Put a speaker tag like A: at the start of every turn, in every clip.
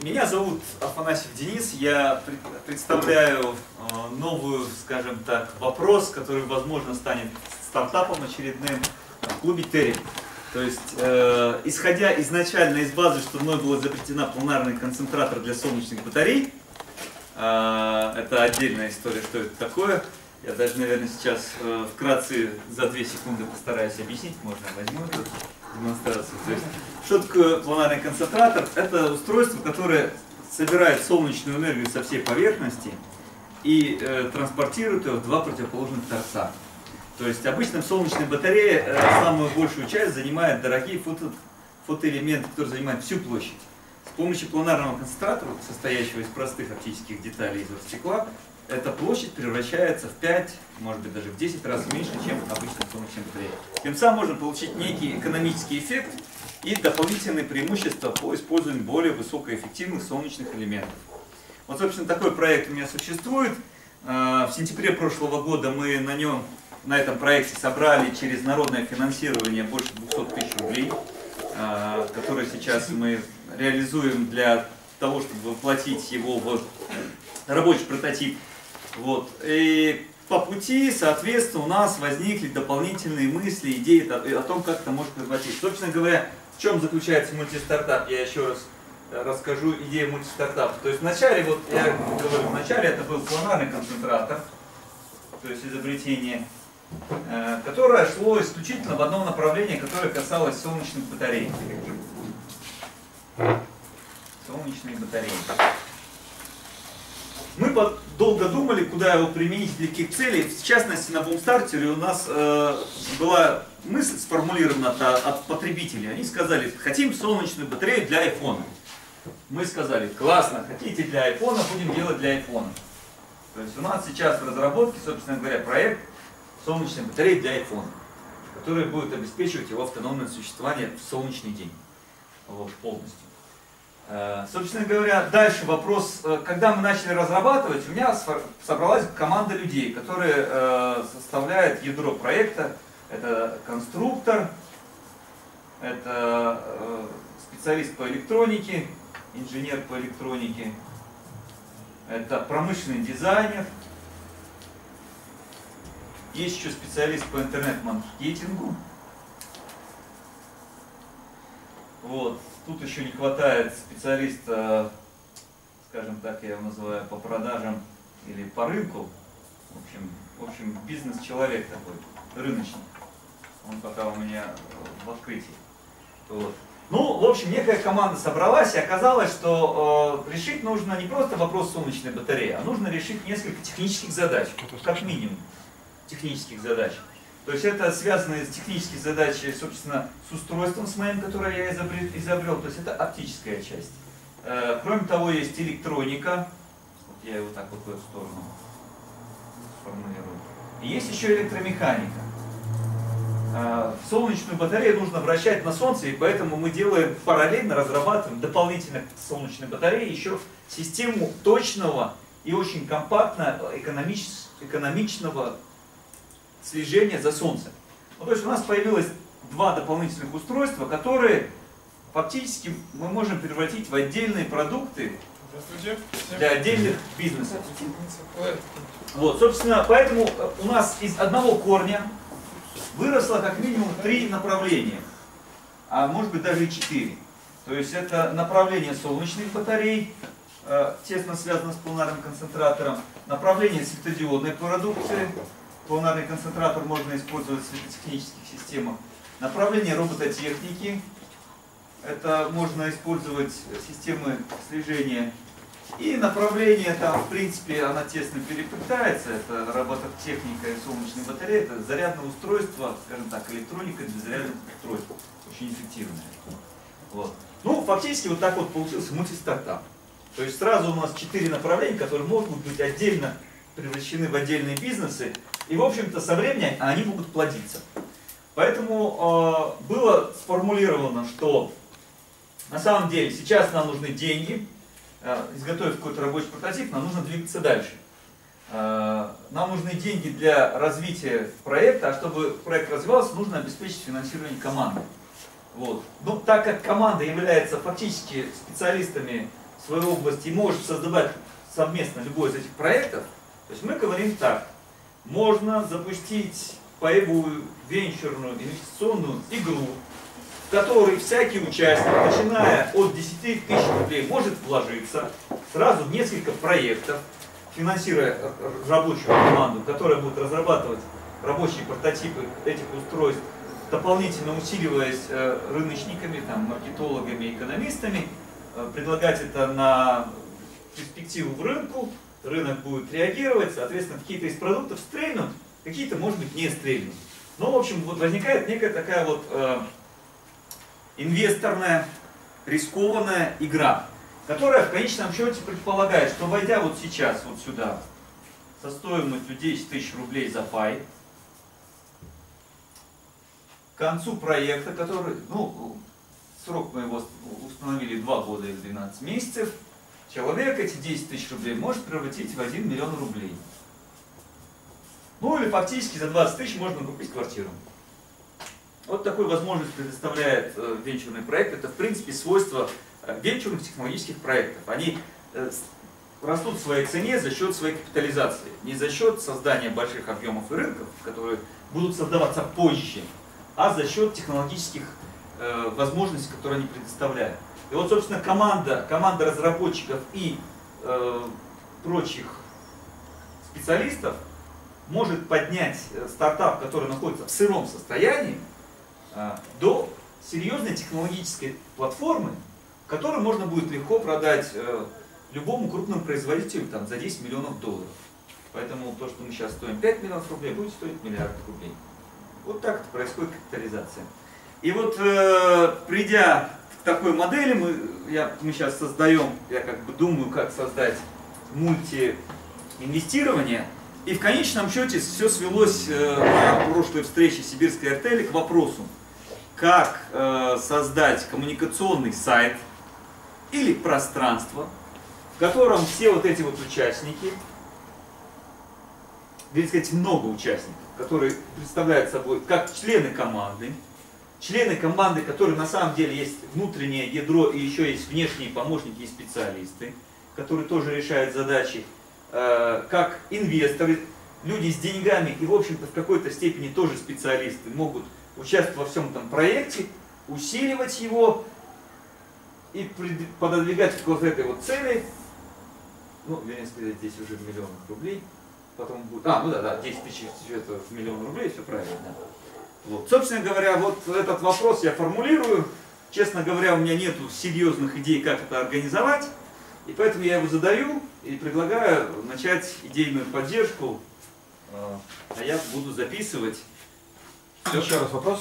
A: Меня зовут Афанасьев Денис, я представляю э, новую, скажем так, вопрос, который, возможно, станет стартапом очередным в клубе Терри. То есть, э, исходя изначально из базы, что мной была изобретена планарный концентратор для солнечных батарей, э, это отдельная история, что это такое. Я даже, наверное, сейчас э, вкратце за две секунды постараюсь объяснить, можно возьму эту демонстрацию. То есть, что такое планарный концентратор? Это устройство, которое собирает солнечную энергию со всей поверхности и э, транспортирует ее в два противоположных торца. То есть обычно в солнечной батарее э, самую большую часть занимают дорогие фото, фотоэлементы, которые занимают всю площадь. С помощью планарного концентратора, состоящего из простых оптических деталей из стекла, эта площадь превращается в 5, может быть даже в 10 раз меньше, чем обычно в солнечной батарее. Тем самым можно получить некий экономический эффект и дополнительные преимущества по использованию более высокоэффективных солнечных элементов. Вот, собственно, такой проект у меня существует. Э, в сентябре прошлого года мы на нем на этом проекте собрали через народное финансирование больше 200 тысяч рублей, а, которые сейчас мы реализуем для того, чтобы воплотить его в рабочий прототип. Вот. И по пути, соответственно, у нас возникли дополнительные мысли, идеи о том, как это может превратиться. Собственно говоря, в чем заключается мультистартап, я еще раз расскажу идею мультистартапа. То есть вначале, вот я говорю, вначале это был планарный концентратор, то есть изобретение Э, которое шло исключительно в одном направлении, которое касалось солнечных батарей. Солнечные батареи. Мы долго думали, куда его применить, для каких целей. В частности, на бумстартере у нас э, была мысль сформулирована от, от потребителей. Они сказали, хотим солнечную батарею для айфона. Мы сказали, классно, хотите для айфона, будем делать для айфона. То есть у нас сейчас в разработке, собственно говоря, проект солнечной батареи для iPhone, которая будет обеспечивать его автономное существование в солнечный день вот, полностью. Э, собственно говоря, дальше вопрос, э, когда мы начали разрабатывать, у меня собралась команда людей, которые э, составляют ядро проекта. Это конструктор, это специалист по электронике, инженер по электронике, это промышленный дизайнер, есть еще специалист по интернет-маркетингу. Вот. Тут еще не хватает специалиста, скажем так, я его называю, по продажам или по рынку. В общем, в общем бизнес-человек такой, рыночный. Он пока у меня в открытии. Вот. Ну, в общем, некая команда собралась, и оказалось, что э, решить нужно не просто вопрос солнечной батареи, а нужно решить несколько технических задач, как минимум технических задач. То есть это связано с техническими задачами, собственно, с устройством с моим, которое я изобрел, изобрел. То есть это оптическая часть. Э, кроме того, есть электроника. Вот я его так вот в эту сторону сформулирую. И есть еще электромеханика. Э, солнечную батарею нужно вращать на солнце, и поэтому мы делаем параллельно, разрабатываем дополнительно к солнечной батарее еще систему точного и очень компактного, экономичного слежения за Солнцем. Ну, то есть у нас появилось два дополнительных устройства, которые фактически мы можем превратить в отдельные продукты для отдельных бизнесов. Вот, собственно, поэтому у нас из одного корня выросло как минимум три направления, а может быть даже и четыре. То есть это направление солнечных батарей, э, тесно связано с планарным концентратором, направление светодиодной продукции, Планарный концентратор можно использовать в светотехнических системах. Направление робототехники. Это можно использовать системы слежения. И направление там, в принципе, она тесно переплетается. Это робототехника и солнечные батареи. Это зарядное устройство, скажем так, электроника для зарядных устройств. Очень эффективное. Вот. Ну, фактически вот так вот получился мультистартап. То есть сразу у нас четыре направления, которые могут быть отдельно превращены в отдельные бизнесы, и, в общем-то, со временем они могут плодиться. Поэтому э, было сформулировано, что на самом деле сейчас нам нужны деньги, э, изготовив какой-то рабочий прототип, нам нужно двигаться дальше. Э, нам нужны деньги для развития проекта, а чтобы проект развивался, нужно обеспечить финансирование команды. Вот. Ну, так как команда является фактически специалистами своей области и может создавать совместно любой из этих проектов, то есть мы говорим так, можно запустить паевую венчурную инвестиционную игру, в которой всякий участник, начиная от 10 тысяч рублей, может вложиться сразу в несколько проектов, финансируя рабочую команду, которая будет разрабатывать рабочие прототипы этих устройств, дополнительно усиливаясь э, рыночниками, там, маркетологами, экономистами, э, предлагать это на перспективу в рынку, рынок будет реагировать, соответственно, какие-то из продуктов стрельнут, какие-то, может быть, не стрельнут. Но, в общем, вот возникает некая такая вот э, инвесторная, рискованная игра, которая в конечном счете предполагает, что войдя вот сейчас вот сюда со стоимостью 10 тысяч рублей за пай, к концу проекта, который, ну, срок мы его установили 2 года и 12 месяцев, человек эти 10 тысяч рублей может превратить в 1 миллион рублей. Ну или фактически за 20 тысяч можно купить квартиру. Вот такую возможность предоставляет э, венчурный проект. Это в принципе свойство э, венчурных технологических проектов. Они э, растут в своей цене за счет своей капитализации. Не за счет создания больших объемов и рынков, которые будут создаваться позже, а за счет технологических возможностей, которые они предоставляют. И вот, собственно, команда, команда разработчиков и э, прочих специалистов может поднять э, стартап, который находится в сыром состоянии, э, до серьезной технологической платформы, которую можно будет легко продать э, любому крупному производителю там, за 10 миллионов долларов. Поэтому то, что мы сейчас стоим 5 миллионов рублей, будет стоить миллиард рублей. Вот так это происходит капитализация. И вот э, придя такой модели, мы, я, мы сейчас создаем, я как бы думаю, как создать мультиинвестирование. И в конечном счете все свелось э, на прошлой встрече Сибирской артели к вопросу, как э, создать коммуникационный сайт или пространство, в котором все вот эти вот участники, вернее сказать, много участников, которые представляют собой как члены команды, члены команды, которые на самом деле есть внутреннее ядро и еще есть внешние помощники и специалисты, которые тоже решают задачи, э, как инвесторы, люди с деньгами и, в общем-то, в какой-то степени тоже специалисты могут участвовать во всем этом проекте, усиливать его и пододвигать к вот этой вот цели, ну, вернее сказать, здесь уже в миллионах рублей, потом будет, а, ну да, да, 10 тысяч это в миллион рублей, все правильно, да. Вот. Собственно говоря, вот этот вопрос я формулирую. Честно говоря, у меня нет серьезных идей, как это организовать. И поэтому я его задаю и предлагаю начать идейную поддержку. А, а я буду записывать.
B: Все. Еще раз вопрос.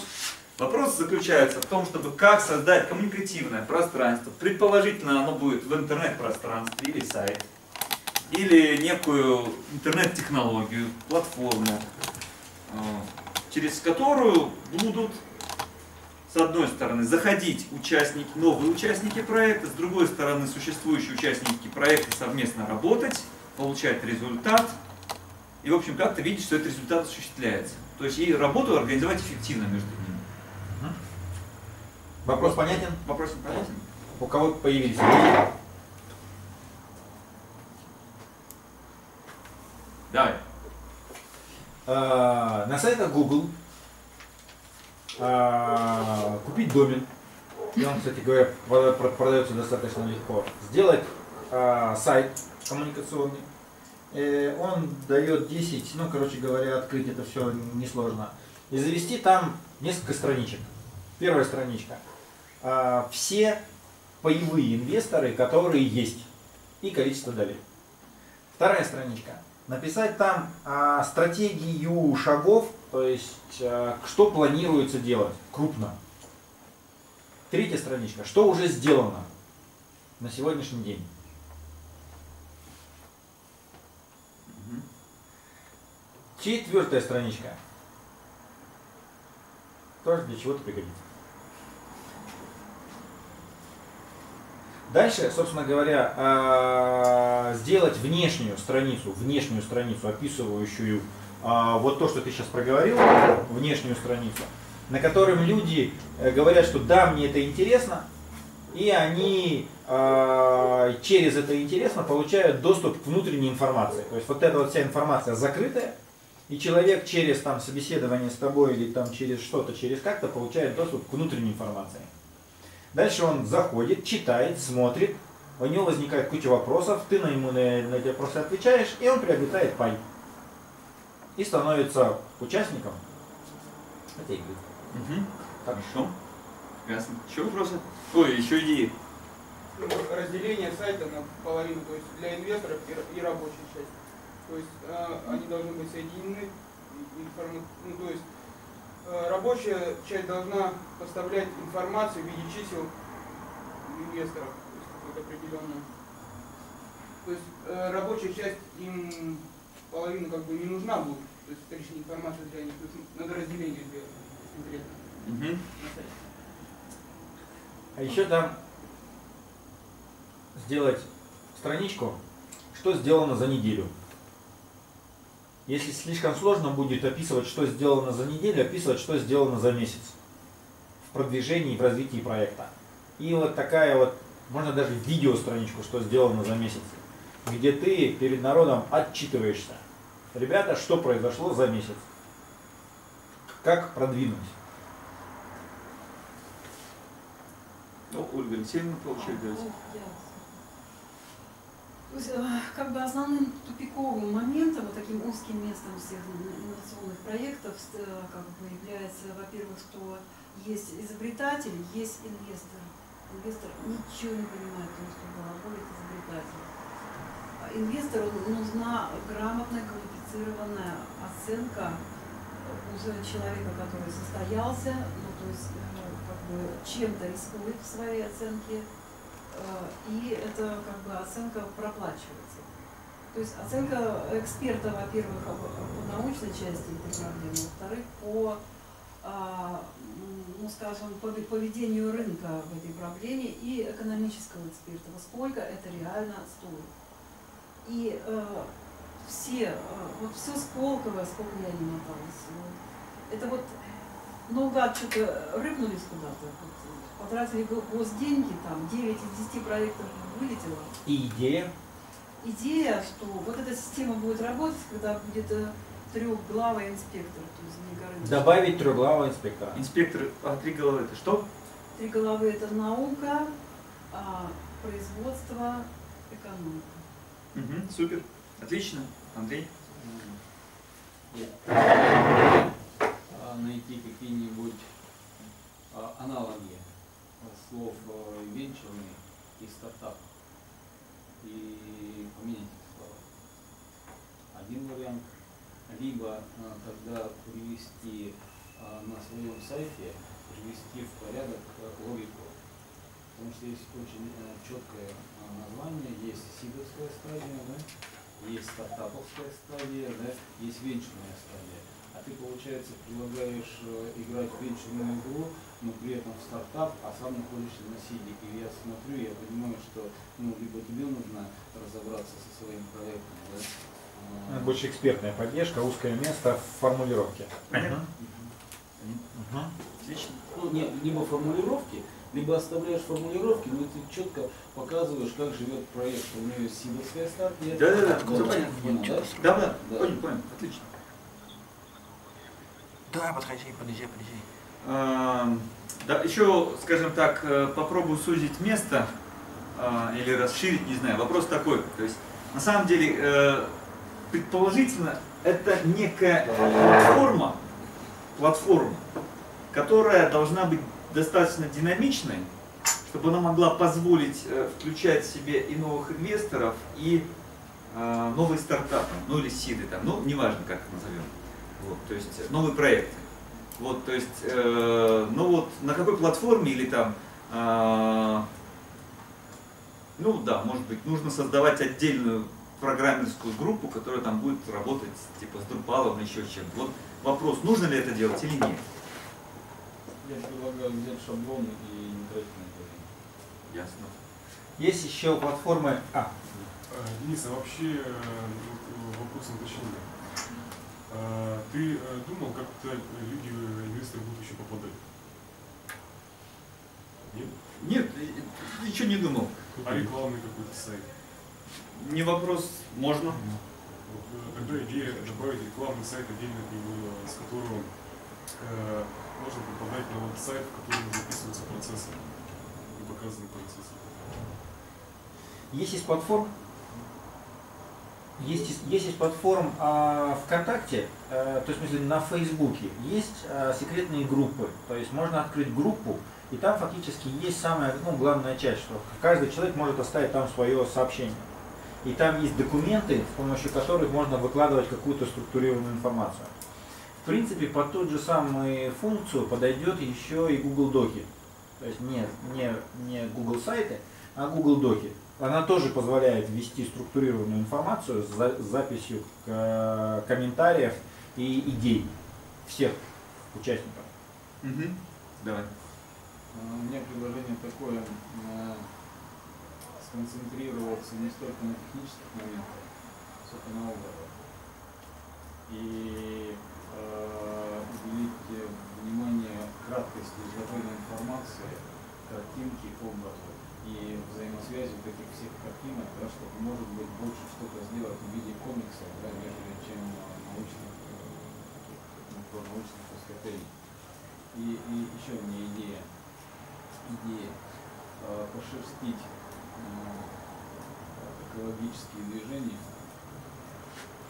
A: Вопрос заключается в том, чтобы как создать коммуникативное пространство. Предположительно, оно будет в интернет-пространстве или сайт или некую интернет-технологию, платформу, э, через которую будут, с одной стороны, заходить участники, новые участники проекта, с другой стороны, существующие участники проекта совместно работать, получать результат, и, в общем, как-то видеть, что этот результат осуществляется. То есть и работу организовать эффективно между ними.
B: Вопрос понятен?
A: Вопрос понятен?
B: У кого появились. А, на сайтах Google а, купить домен. И он, кстати говоря, продается достаточно легко. Сделать а, сайт коммуникационный. Э, он дает 10, ну, короче говоря, открыть это все несложно. И завести там несколько страничек. Первая страничка. Все паевые инвесторы, которые есть. И количество долей. Вторая страничка написать там а, стратегию шагов, то есть а, что планируется делать крупно. Третья страничка, что уже сделано на сегодняшний день. Четвертая страничка. Тоже для чего-то пригодится. Дальше, собственно говоря, а, сделать внешнюю страницу, внешнюю страницу, описывающую а, вот то, что ты сейчас проговорил, внешнюю страницу, на котором люди э, говорят, что да, мне это интересно, и они э, через это интересно получают доступ к внутренней информации. То есть вот эта вот вся информация закрытая, и человек через там собеседование с тобой или там через что-то, через как-то получает доступ к внутренней информации. Дальше он заходит, читает, смотрит, у него возникает куча вопросов, ты на ему на, на эти вопросы отвечаешь, и он приобретает пай. И становится участником этой игры.
A: Угу. Хорошо. Ясно. Еще вопросы? Ой, еще идеи.
C: Ну, разделение сайта на половину, то есть для инвесторов и, и рабочая часть. То есть э, они должны быть соединены. Информ... Ну, то есть рабочая часть должна поставлять информацию в виде чисел инвесторов, то есть какую-то определенную. То есть э, рабочая часть им половину как бы не нужна будет, то есть вторичная информация для них, то есть надо разделение сделать конкретно
A: Угу.
C: на сайте.
B: А еще там сделать страничку, что сделано за неделю. Если слишком сложно будет описывать, что сделано за неделю, описывать, что сделано за месяц в продвижении и в развитии проекта. И вот такая вот, можно даже видео страничку, что сделано за месяц, где ты перед народом отчитываешься. Ребята, что произошло за месяц? Как продвинуть?
A: Ну, Ольга Алексеевна получает
D: А,
A: говорить.
D: ну, ясно. То есть, э, как бы основным тупиковым моментом, вот таким узким местом всех инновационных проектов, э, как бы является, во-первых, что есть изобретатель, есть инвестор. Инвестор ничего не понимает, потому что балаболит изобретатель. А Инвестору нужна грамотная, квалифицированная оценка уже человека, который состоялся, ну, то есть э, как бы чем-то рискует в своей оценке, э, и это как бы оценка проплачивается. То есть оценка эксперта, во-первых, по научной части этой проблемы, во-вторых, по, а, ну, скажем, по ве- поведению рынка в этой проблеме и экономического эксперта, во сколько это реально стоит. И э, все, э, вот все Сколково, сколько я не моталась, это вот наугад что-то куда-то, потратили го- госденьги, там 9 из 10 проектов вылетело.
B: И идея
D: Идея, что вот эта система будет работать, когда будет э, трехглавый инспектор, то есть не Горыныч.
B: добавить трехглавого инспектора.
A: Инспектор, а три головы это что?
D: Три головы это наука, а производство, экономика.
A: Угу, супер. Отлично. Андрей?
E: а, найти какие-нибудь а, аналоги слов а, венчурный и стартап и поменять эти слова. Один вариант. Либо а, тогда привести а, на своем сайте, привести в порядок логику. Потому что есть очень четкое название, есть сидовская стадия, да, есть стартаповская стадия, да, есть венчурная стадия. Ты, получается, предлагаешь э, играть в венчурную игру, но при этом в стартап, а сам находишься на сидике. И я смотрю, я понимаю, что ну, либо тебе нужно разобраться со своим проектом, да, а,
B: Больше экспертная поддержка, узкое место в формулировке.
A: Понятно?
B: Мгм.
A: Отлично.
E: ну, не, либо формулировки, либо оставляешь формулировки, но ты четко показываешь, как живет проект. У него есть сидовская стадия.
A: Да-да-да,
E: ну,
A: всё понятно.
E: понял, да?
A: Да, да,
E: Да.
A: понял, понял, отлично.
F: Давай подходи, подожди.
A: Ам, Да, еще, скажем так, э, попробую сузить место а, или расширить, не знаю. Вопрос такой. То есть, на самом деле, э, предположительно, это некая платформа, платформа, которая должна быть достаточно динамичной, чтобы она могла позволить э, включать в себе и новых инвесторов, и новые стартапы, ну или сиды там, ну неважно как их назовем. Вот, то есть э, новые проекты. Вот, то есть, э, ну вот на какой платформе или там, э, ну да, может быть, нужно создавать отдельную программерскую группу, которая там будет работать типа с Drupal или еще чем-то. Вот вопрос, нужно ли это делать или нет?
E: Я предлагаю взять шаблон и не тратить на это время.
A: Ясно.
B: Есть еще платформы. А,
G: Э, Денис, а вообще э, вопрос уточнения. А, Ты э, думал, как туда люди, э, инвесторы будут еще попадать? Нет?
A: Нет, ничего не думал.
G: А рекламный какой-то сайт?
A: Не вопрос, можно.
G: Э, Тогда идея добавить рекламный сайт отдельно с которого э, можно попадать на веб-сайт, в котором записываются процессы и показаны процессы.
B: Есть из платформ, есть, есть платформ а, ВКонтакте, э, то есть в смысле на Фейсбуке, есть а, секретные группы. То есть можно открыть группу, и там фактически есть самая ну, главная часть, что каждый человек может оставить там свое сообщение. И там есть документы, с помощью которых можно выкладывать какую-то структурированную информацию. В принципе, под ту же самую функцию подойдет еще и Google Доки. То есть не, не, не Google сайты, а Google Доки. Она тоже позволяет ввести структурированную информацию с, за- с записью к- комментариев и идей всех участников.
A: Мгм. Давай.
E: А, У меня предложение такое, сконцентрироваться не столько на технических моментах, сколько на образах. И а, уделить э, внимание краткости изложения информации, картинки, образу и взаимосвязи вот этих всех картинок, да, чтобы, может быть, больше что-то сделать в виде комиксов, да, нежели чем научных, э, ну, научных выступлений. И, и еще у меня идея, идея э, пошерстить э, экологические движения.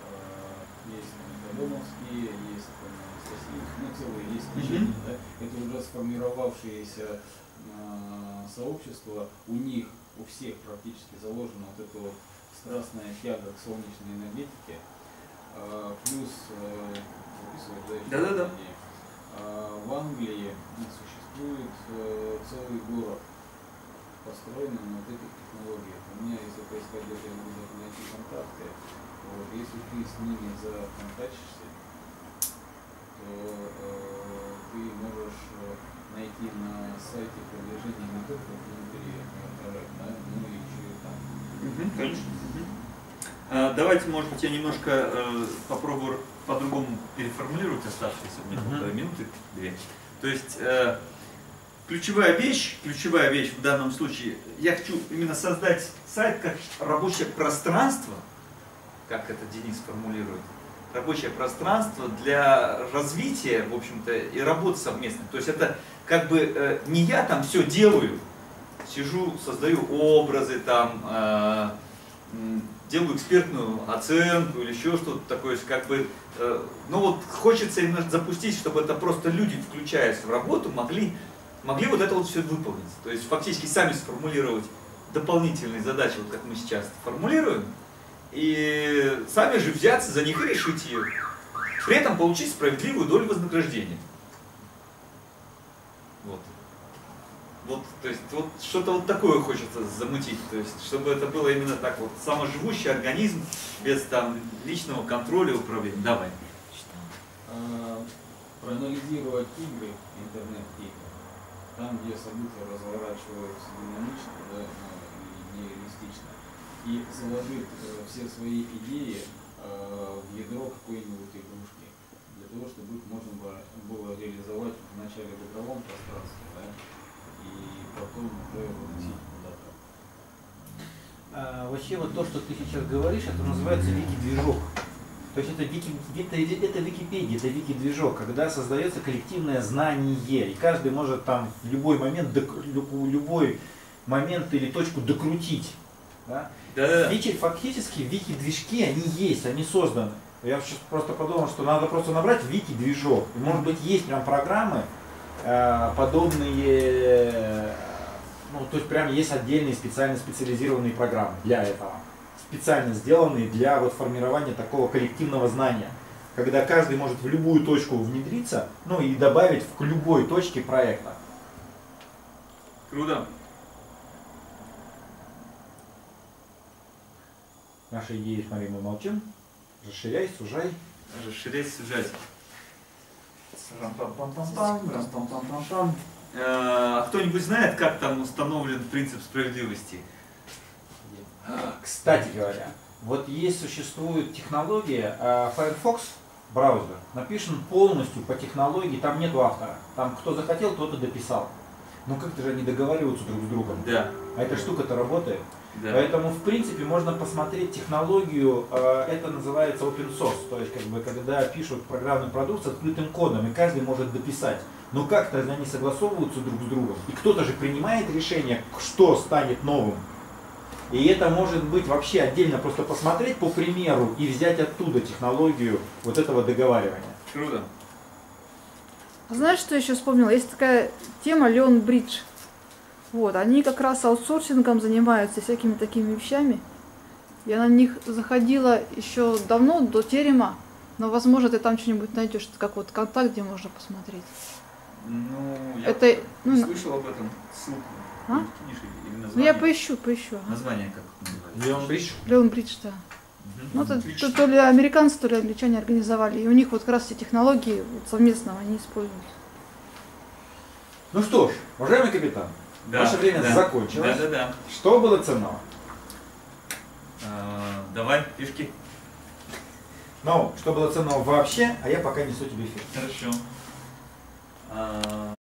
E: Э, есть Домовские, есть там, Анастасийские, ну целые есть движения, да? Это уже сформировавшиеся сообщества, у них, у всех практически заложена вот эта вот страстная тяга к солнечной энергетике, Э, плюс э, записывать, да, еще
A: Да-да-да.
E: идеи. А, В Англии существует э, целый город, построенный на вот этих технологиях. У меня, если где-то, я буду найти контакты. Вот, если ты с ними законтачишься, то э, ты можешь э, найти на сайте продвижения не только внутри да, но и еще и там.
A: Конечно. А, Давайте, может быть, я немножко э, попробую по-другому переформулировать оставшиеся мне
B: Мгм.
A: полторы минуты, две. То есть э, ключевая вещь, ключевая вещь в данном случае, я хочу именно создать сайт как рабочее пространство, как это Денис формулирует, рабочее пространство для развития, в общем-то, и работы совместной. То есть это как бы э, не я там все делаю, сижу, создаю образы там, э, делаю экспертную оценку или еще что-то такое, как бы, э, ну вот хочется именно запустить, чтобы это просто люди, включаясь в работу, могли, могли вот это вот все выполнить. То есть фактически сами сформулировать дополнительные задачи, вот как мы сейчас формулируем, и сами же взяться за них и решить ее. При этом получить справедливую долю вознаграждения. Вот. Вот, то есть, вот что-то вот такое хочется замутить, то есть, чтобы это было именно так вот, саможивущий организм, без там личного контроля управления. Давай.
E: А, проанализировать игры, интернет-игры, там, где события разворачиваются динамично, да, ну, и нереалистично, и заложить э, все свои идеи э, в ядро какой-нибудь игрушки, для того, чтобы их можно было, реализовать вначале в игровом пространстве, да, и потом уже выносить куда-то.
B: А, вообще вот то, что ты сейчас говоришь, это называется вики-движок. То есть это, вики, это, это Википедия, это вики-движок, когда создается коллективное знание, и каждый может там в любой момент, любой момент или точку докрутить. Да?
A: Да-да-да.
B: Вики, фактически вики-движки, они есть, они созданы. Я сейчас просто подумал, что надо просто набрать вики-движок. Может быть, есть прям программы, э, подобные, ну, то есть прям есть отдельные специально специализированные программы для этого. Специально сделанные для вот формирования такого коллективного знания. Когда каждый может в любую точку внедриться, ну и добавить к любой точке проекта.
A: Круто.
B: Наши идеи, смотри, мы молчим. Расширяй, сужай.
A: Расширять, сужать. Э, А кто-нибудь знает, как там установлен принцип справедливости?
B: Кстати говоря, вот есть существует технология э, Firefox браузер, написан полностью по технологии, там нет автора. Там кто захотел, тот и дописал. Ну как-то же они договариваются друг с другом.
A: Да,
B: А эта штука-то работает.
A: Да.
B: Поэтому, в принципе, можно посмотреть технологию, э, это называется open source, то есть, как бы, когда пишут программный продукт с открытым кодом, и каждый может дописать. Но как-то они согласовываются друг с другом. И кто-то же принимает решение, что станет новым. И это может быть вообще отдельно просто посмотреть по примеру и взять оттуда технологию вот этого договаривания.
A: Круто.
H: А Знаешь, что еще вспомнила? Есть такая тема Леон Бридж. Вот, они как раз аутсорсингом занимаются всякими такими вещами. Я на них заходила еще давно, до терема, но, возможно, ты там что-нибудь найдешь, как вот контакт, где можно посмотреть.
A: Ну, я
H: Это, ну,
A: слышал об этом. Ссылку.
H: А?
A: Кинешь или
H: ну, я поищу, поищу.
A: Название как?
B: Леон Бридж.
H: Леон Бридж, да. Ну, это то, то ли американцы, то ли англичане организовали. И у них вот как раз эти технологии вот совместно они используют.
B: Ну что ж, уважаемый капитан,
A: Да,
B: ваше время
A: да.
B: закончилось.
A: Да, да, да.
B: Что было ценного?
A: А, давай, пешки.
B: Ну, что было ценного вообще, а я пока несу тебе эфир.
A: Хорошо. А,